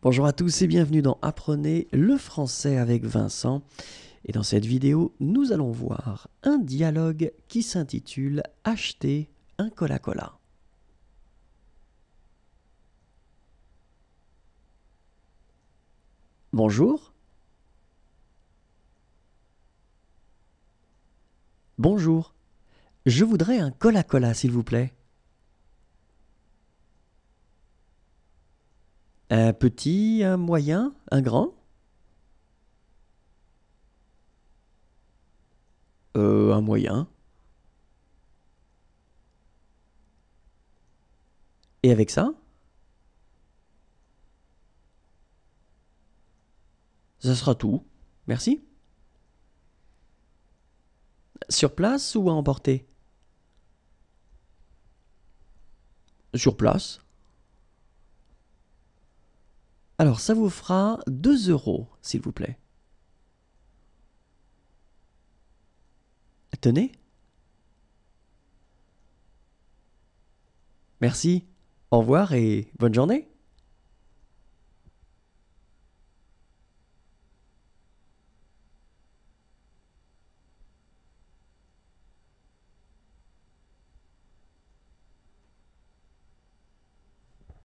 Bonjour à tous et bienvenue dans Apprenez le français avec Vincent. Et dans cette vidéo, nous allons voir un dialogue qui s'intitule Acheter un Cola-Cola. Bonjour. Bonjour. Je voudrais un Cola-Cola, s'il vous plaît. Un petit, un moyen, un grand? Euh, un moyen. Et avec ça? Ça sera tout. Merci. Sur place ou à emporter? Sur place. Alors, ça vous fera 2 euros, s'il vous plaît. Tenez. Merci. Au revoir et bonne journée.